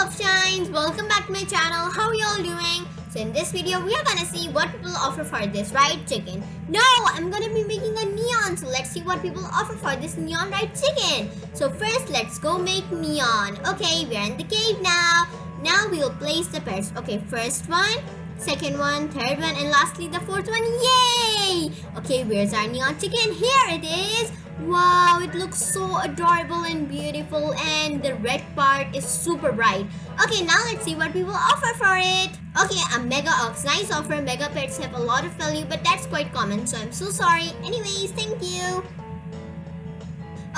love shines. Welcome back to my channel. How are y'all doing? So in this video we are gonna see what people offer for this fried chicken. No i'm gonna be making a neon. So let's see what people offer for this neon fried chicken. So first let's go make neon. Okay we're in the cave now. Now we'll place the pairs. Okay first one second one third one and lastly the fourth one yay okay where's our neon chicken here it is Wow, it looks so adorable and beautiful and the red part is super bright. Okay, now let's see what people offer for it. Okay, a Mega Ox. Nice offer. Mega Pets have a lot of value but that's quite common so I'm so sorry. Anyways, thank you.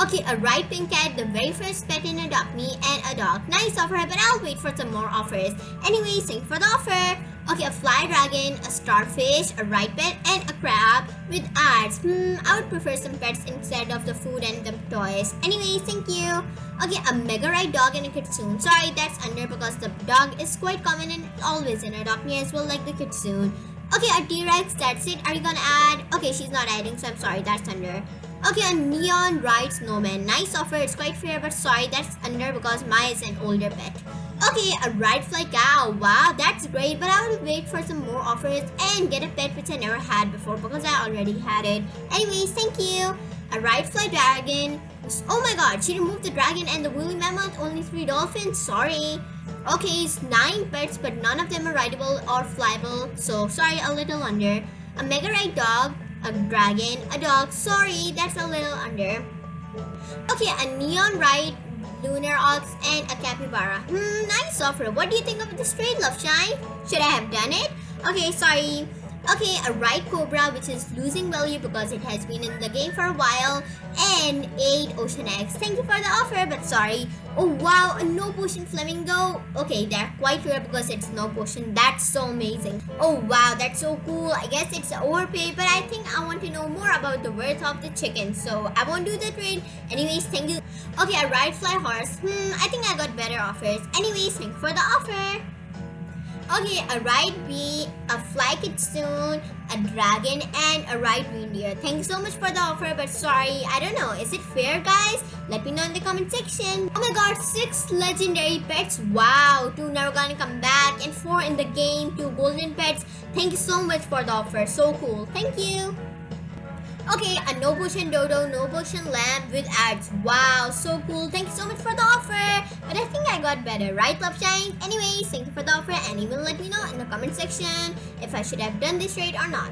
Okay, a right pink cat, the very first pet in Adopt Me, and a dog. Nice offer, but I'll wait for some more offers. Anyways, thanks for the offer. Okay, a fly dragon, a starfish, a right pet, and a crab with ads. Hmm, I would prefer some pets instead of the food and the toys. Anyways, thank you. Okay, a mega right dog and a kitsune. Sorry, that's under because the dog is quite common and always in Adopt Me as well like the kitsune. Okay, a T-Rex, that's it. Are you gonna add? Okay, she's not adding, so I'm sorry, that's under. Okay, a Neon Ride Snowman. Nice offer, it's quite fair, but sorry, that's under because Maya is an older pet. Okay, a Ride Fly Cow. Wow, that's great, but I will wait for some more offers and get a pet which I never had before because I already had it. Anyways, thank you. A Ride Fly Dragon. Oh my god, she removed the dragon and the woolly mammoth, only three dolphins, sorry. Okay, it's nine pets, but none of them are rideable or flyable, so sorry, a little under. A Mega Ride Dog a dragon, a dog. Sorry, that's a little under. Okay, a neon ride, lunar ox, and a capybara. Hmm, nice offer. What do you think of this trade, love shine? Should I have done it? Okay, sorry. Okay, a right cobra which is losing value because it has been in the game for a while and 8 ocean eggs. Thank you for the offer but sorry. Oh wow, a no potion flamingo. Okay, they're quite rare because it's no potion. That's so amazing. Oh wow, that's so cool. I guess it's overpaid but I think I know more about the worth of the chicken. So I won't do the trade. Anyways, thank you. Okay, a ride fly horse. Hmm, I think I got better offers. Anyways, thank you for the offer. Okay, a right bee, a fly kitsune, a dragon, and a right reindeer. Thank you so much for the offer, but sorry, I don't know. Is it fair, guys? Let me know in the comment section. Oh my god, six legendary pets. Wow, two never gonna come back, and four in the game, two golden pets. Thank you so much for the offer. So cool. Thank you. Okay, a no potion dodo, no potion lamb with ads. Wow, so cool. Thank you so much for the offer. But I think I got better, right, Love Shine? Anyways, thank you for the offer and even let me know in the comment section if I should have done this trade or not.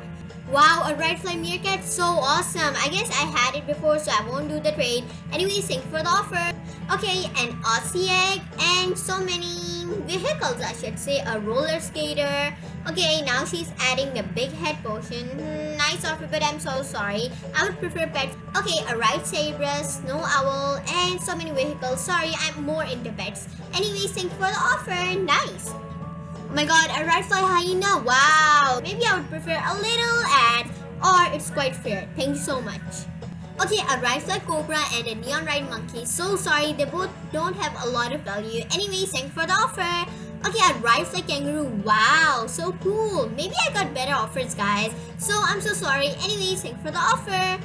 Wow, a red fly meerkat, so awesome. I guess I had it before, so I won't do the trade. Anyways, thank you for the offer. Okay, an Aussie egg and so many vehicles, I should say. A roller skater. Okay, now she's adding the big head potion. Hmm, nice offer, but I'm so sorry. I would prefer pets. Okay, a right saber, snow owl, and so many vehicles. Sorry, I'm more into pets. Anyways, thank you for the offer. Nice. Oh my god, a red fly hyena. Wow. Maybe I would prefer a little ad or it's quite fair. Thank you so much. Okay, a red fly cobra and a neon ride monkey. So sorry, they both don't have a lot of value. Anyways, thanks for the offer. Okay, a red fly kangaroo. Wow, so cool. Maybe I got better offers, guys. So I'm so sorry. Anyways, thanks for the offer.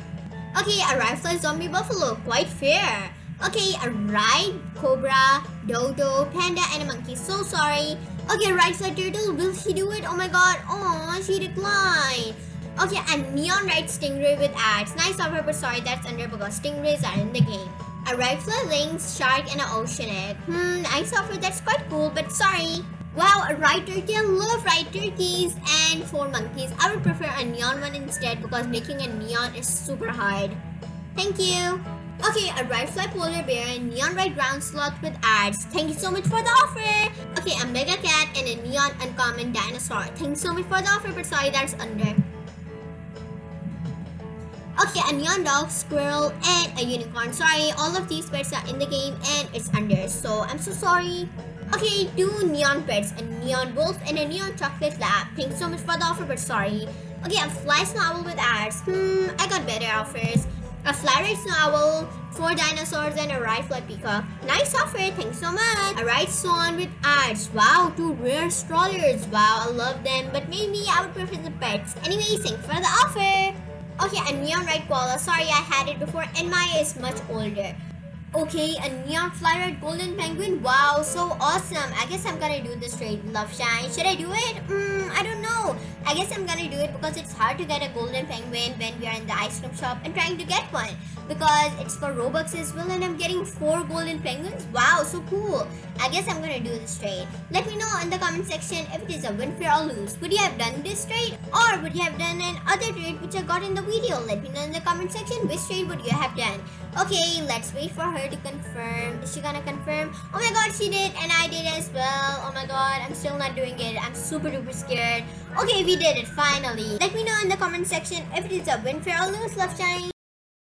Okay, a red fly zombie buffalo. Quite fair. Okay, a ride cobra, dodo, panda, and a monkey. So sorry. Okay, right side turtle, will she do it? Oh my god, oh, she declined. Okay, a neon right stingray with ads. Nice offer, but sorry, that's under because stingrays are in the game. A fly lynx, shark, and an ocean egg. Hmm, nice offer, that's quite cool, but sorry. Wow, a right turkey, I love right turkeys. And four monkeys. I would prefer a neon one instead because making a neon is super hard. Thank you. Okay, a red fly polar bear, and neon red ground sloth with ads. Thank you so much for the offer. Okay, a mega cat and a neon uncommon dinosaur. Thanks so much for the offer, but sorry, that's under. Okay, a neon dog, squirrel, and a unicorn. Sorry, all of these pets are in the game and it's under, so I'm so sorry. Okay, two neon pets, a neon wolf and a neon chocolate lab. Thanks so much for the offer, but sorry. Okay, a fly snowl with ads. Hmm, I got better offers a flat owl, four dinosaurs, and a right fly peacock. Nice offer, thanks so much. A right swan with ads. Wow, two rare strollers. Wow, I love them, but maybe I would prefer the pets. Anyway, thanks for the offer. Okay, a neon Red koala. Sorry, I had it before, and Maya is much older. Okay, a neon flyred golden penguin. Wow, so awesome. I guess I'm gonna do this trade, Love Shine. Should I do it? Mm, I don't know. I guess I'm gonna do it because it's hard to get a golden penguin when we are in the ice cream shop and trying to get one. Because it's for Robux as well and I'm getting 4 golden penguins. Wow, so cool. I guess I'm gonna do this trade. Let me know in the comment section if it is a win, fair or lose. Would you have done this trade? Or would you have done an other trade which I got in the video? Let me know in the comment section which trade would you have done. Okay, let's wait for her to confirm. Is she gonna confirm? Oh my god, she did and I did as well. Oh my god, I'm still not doing it. I'm super duper scared. Okay, we did it finally. Let me know in the comment section if it is a win, fair or lose, love shine.